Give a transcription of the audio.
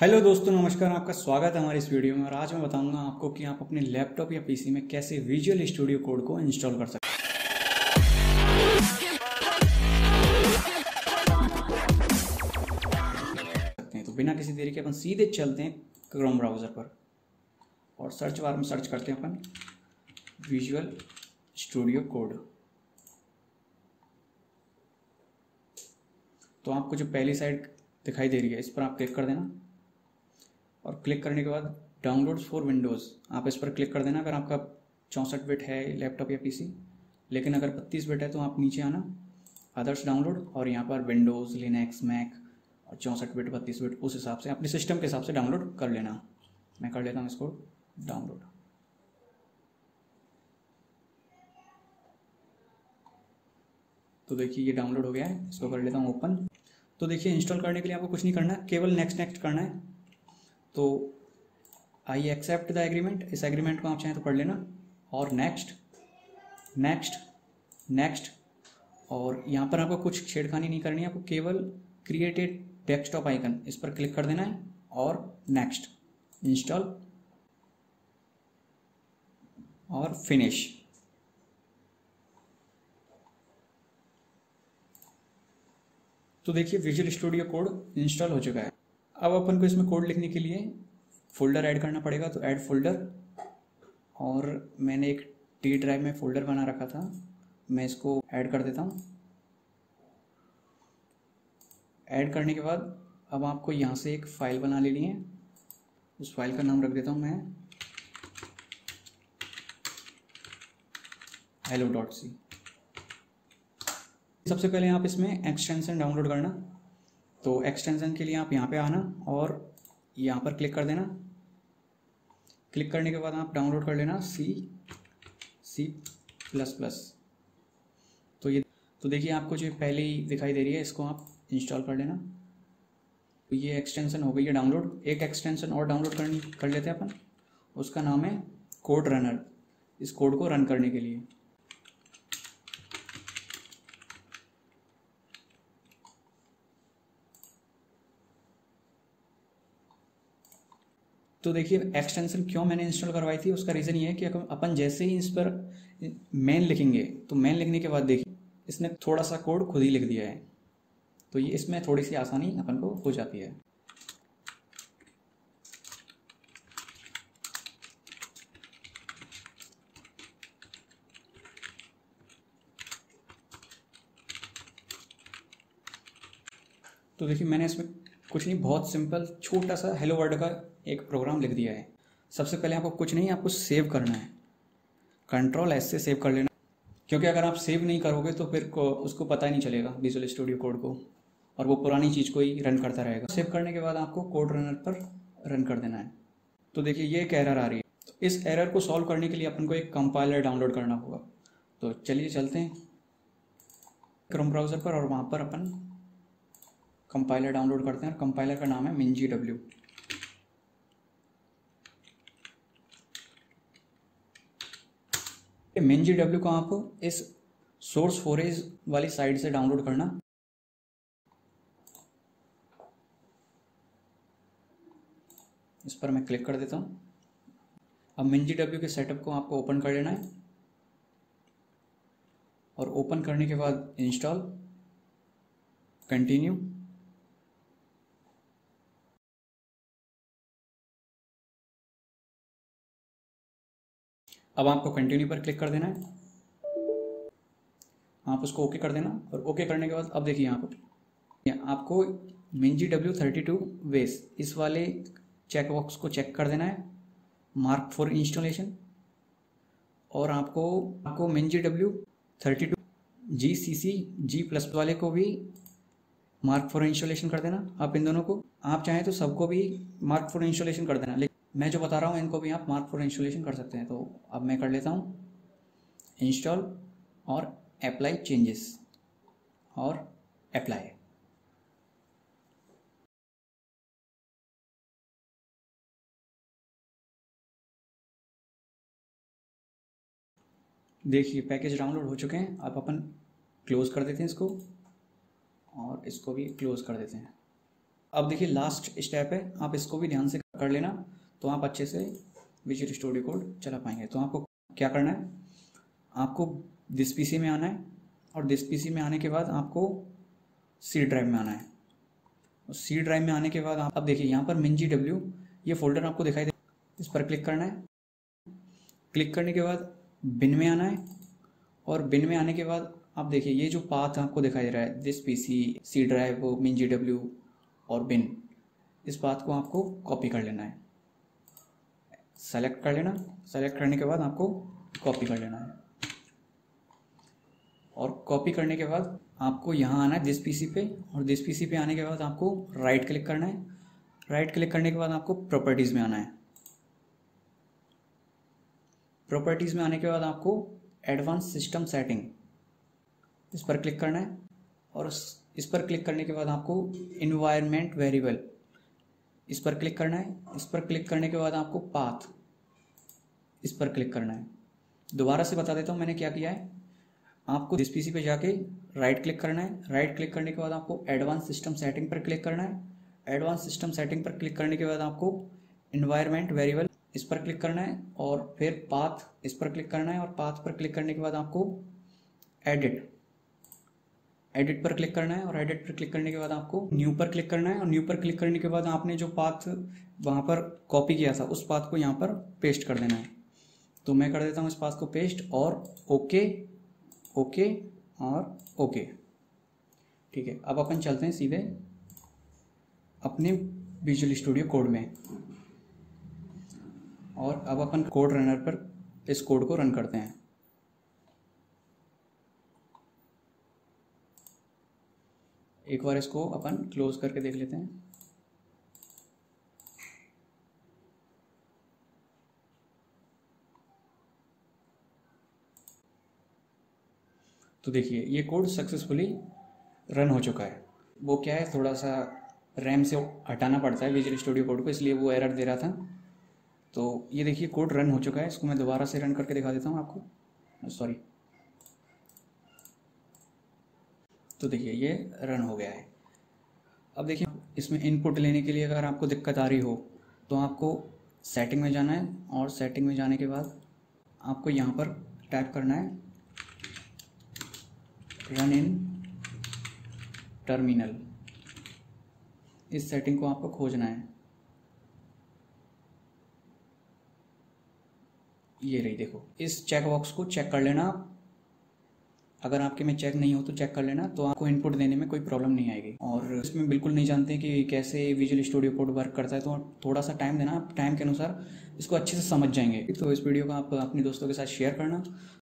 Hello दोस्तों, नमस्कार, आपका स्वागत है हमारे इस वीडियो में। और आज मैं बताऊँगा आपको कि आप अपने लैपटॉप या पीसी में कैसे विजुअल स्टूडियो कोड को इंस्टॉल कर सकते हैं। तो बिना किसी देरी के अपन सीधे चलते हैं क्रोम ब्राउज़र पर। और सर्च बार में सर्च करते हैं अपन विजुअल स्टूडियो कोड तो आपको जो पहली साइड दिखाई दे रही है, इस पर आप क्लिक कर देना। और क्लिक करने के बाद डाउनलोड्स फॉर विंडोज़ आप इस पर क्लिक कर देना अगर आपका चौंसठ बिट है लैपटॉप या पीसी लेकिन अगर बत्तीस बिट है तो आप नीचे आना अदर्स डाउनलोड और यहाँ पर विंडोज़ लिनक्स मैक और चौंसठ बिट बत्तीस बिट उस हिसाब से अपने सिस्टम के हिसाब से डाउनलोड कर लेना। मैं कर लेता हूँ इसको डाउनलोड तो देखिए ये डाउनलोड हो गया है, इसको कर लेता हूँ ओपन तो देखिए इंस्टॉल करने के लिए आपको कुछ नहीं करना, केवल नेक्स्ट नेक्स्ट करना है। तो आई एक्सेप्ट द एग्रीमेंट इस एग्रीमेंट को आप चाहें तो पढ़ लेना। और नेक्स्ट नेक्स्ट नेक्स्ट और यहाँ पर आपको कुछ छेड़खानी नहीं करनी है। आपको केवल क्रिएटेड डेस्कटॉप आइकन इस पर क्लिक कर देना है। और नेक्स्ट इंस्टॉल और फिनिश तो देखिए विजुअल स्टूडियो कोड इंस्टॉल हो चुका है। अब अपन को इसमें कोड लिखने के लिए फोल्डर ऐड करना पड़ेगा तो ऐड फोल्डर और मैंने एक टी ड्राइव में फोल्डर बना रखा था, मैं इसको ऐड कर देता हूँ। ऐड करने के बाद अब आपको यहाँ से एक फ़ाइल बना लेनी है। उस फ़ाइल का नाम रख देता हूँ मैं। हेलो डॉट सी सबसे पहले आप इसमें एक्सटेंशन डाउनलोड करना। तो एक्सटेंशन के लिए आप यहाँ पे आना और यहाँ पर क्लिक कर देना। क्लिक करने के बाद आप डाउनलोड कर लेना सी सी प्लस प्लस तो ये तो देखिए आपको जो पहले ही दिखाई दे रही है, इसको आप इंस्टॉल कर लेना। तो ये एक्सटेंशन हो गई है डाउनलोड एक एक्सटेंशन और डाउनलोड कर कर लेते हैं अपन। उसका नाम है कोड रनर इस कोड को रन करने के लिए। तो देखिए एक्सटेंशन क्यों मैंने इंस्टॉल करवाई थी? उसका रीज़न ये है कि अपन जैसे ही इस पर मेन लिखेंगे तो मेन लिखने के बाद देखिए, इसने थोड़ा सा कोड खुद ही लिख दिया है। तो ये इसमें थोड़ी सी आसानी अपन को हो जाती है। तो देखिए, मैंने इसमें कुछ नहीं, बहुत सिंपल छोटा सा हेलो वर्ड का एक प्रोग्राम लिख दिया है। सबसे पहले आपको कुछ नहीं, आपको सेव करना है। कंट्रोल एस से सेव कर लेना। क्योंकि अगर आप सेव नहीं करोगे तो फिर उसको पता ही नहीं चलेगा विजुअल स्टूडियो कोड को। और वो पुरानी चीज़ को ही रन करता रहेगा। सेव करने के बाद आपको कोड रनर पर रन कर देना है। तो देखिए, ये एक एरर आ रही है। तो इस एरर को सॉल्व करने के लिए अपन को एक कंपाइलर डाउनलोड करना होगा। तो चलिए चलते हैं क्रोम ब्राउज़र पर और वहाँ पर अपन कंपाइलर डाउनलोड करते हैं। और कंपाइलर का नाम है मिनजी डब्ल्यू मेन जी डब्ल्यू को आप इस सोर्स फोरेज वाली साइड से डाउनलोड करना। इस पर मैं क्लिक कर देता हूँ। अब मिन जी डब्ल्यू के सेटअप को आपको ओपन कर लेना है। और ओपन करने के बाद इंस्टॉल कंटिन्यू अब आपको कंटिन्यू पर क्लिक कर देना है। आप उसको ओके कर देना और ओके करने के बाद अब देखिए यहाँ पर। आपको मिंजी डब्ल्यू थर्टी टू वेस इस वाले चेकबॉक्स को चेक कर देना है। मार्क फॉर इंस्टॉलेशन और आपको आपको मिंजी W thirty two G C C G plus वाले को भी मार्क फॉर इंस्टॉलेशन कर देना। आप इन दोनों को, आप चाहें तो सबको भी मार्क फॉर इंस्टॉलेशन कर देना। मैं जो बता रहा हूँ, इनको भी आप मार्क फॉर इंस्टॉलेशन कर सकते हैं। तो अब मैं कर लेता हूँ। इंस्टॉल और अप्लाई चेंजेस और अप्लाई देखिए पैकेज डाउनलोड हो चुके हैं। अब अपन क्लोज़ कर देते हैं इसको और इसको भी क्लोज़ कर देते हैं। अब देखिए लास्ट स्टेप है। आप इसको भी ध्यान से कर लेना। तो आप अच्छे से विजुअल स्टूडियो कोड चला पाएँगे। तो आपको क्या करना है? आपको दिस पीसी में आना है और दिस पीसी में आने के बाद आपको सी ड्राइव में आना है। और सी ड्राइव में आने के बाद आप देखिए यहाँ पर मिनजी डब्ल्यू ये फोल्डर आपको दिखाई दे, इस पर क्लिक करना है। क्लिक करने के बाद बिन में आना है और बिन में आने के बाद आप देखिए ये जो पाथ आपको दिखाई दे रहा है this P C C drive मिन जी डब्ल्यू और बिन इस पाथ को आपको कॉपी कर लेना है। सेलेक्ट कर लेना। सेलेक्ट करने के बाद आपको कॉपी कर लेना है। और कॉपी करने के बाद आपको यहाँ आना है दिस पीसी पे। और दिस पीसी पे आने के बाद आपको राइट क्लिक करना है। राइट क्लिक करने के बाद आपको प्रॉपर्टीज़ में आना है। प्रॉपर्टीज़ में आने के बाद आपको एडवांस सिस्टम सेटिंग इस पर क्लिक करना है। और इस पर क्लिक करने के बाद आपको इन्वायरमेंट वेरिएबल इस पर क्लिक करना है। इस पर क्लिक करने के बाद आपको पाथ। इस पर क्लिक करना है। दोबारा से बता देता हूँ मैंने क्या किया है। आपको इस पीसी पे जाके राइट क्लिक करना है। राइट क्लिक करने के बाद आपको एडवांस सिस्टम सेटिंग पर क्लिक करना है। एडवांस सिस्टम सेटिंग पर क्लिक करने के बाद आपको इन्वायरमेंट वेरिएबल इस पर क्लिक करना है और फिर पाथ इस पर क्लिक करना है और पाथ पर क्लिक करने के बाद आपको एडिट एडिट पर क्लिक करना है और एडिट पर क्लिक करने के बाद आपको न्यू पर क्लिक करना है और न्यू पर क्लिक करने के बाद आपने जो पाथ वहाँ पर कॉपी किया था, उस पाथ को यहाँ पर पेस्ट कर देना है। तो मैं कर देता हूँ इस पाथ को पेस्ट और ओके ओके और ओके ठीक है, अब अपन चलते हैं सीधे अपने विजुअल स्टूडियो कोड में। और अब अपन कोड रनर पर इस कोड को रन करते हैं। एक बार इसको अपन क्लोज करके देख लेते हैं। तो देखिए, ये कोड सक्सेसफुली रन हो चुका है। वो क्या है थोड़ा सा रैम से हटाना पड़ता है विजुअल स्टूडियो कोड को, इसलिए वो एरर दे रहा था। तो ये देखिए कोड रन हो चुका है। इसको मैं दोबारा से रन करके दिखा देता हूँ आपको। सॉरी तो देखिए, ये रन हो गया है। अब देखिए, इसमें इनपुट लेने के लिए अगर आपको दिक्कत आ रही हो तो आपको सेटिंग में जाना है और सेटिंग में जाने के बाद आपको यहाँ पर टाइप करना है रन इन टर्मिनल इस सेटिंग को आपको खोजना है। ये रही देखो, इस चेक बॉक्स को चेक कर लेना आप। अगर आपके में चेक नहीं हो तो चेक कर लेना तो आपको इनपुट देने में कोई प्रॉब्लम नहीं आएगी। और इसमें बिल्कुल नहीं जानते कि कैसे विजुअल स्टूडियो कोड वर्क करता है तो थोड़ा सा टाइम देना, आप टाइम के अनुसार इसको अच्छे से समझ जाएँगे। तो इस वीडियो को आप अपने दोस्तों के साथ शेयर करना।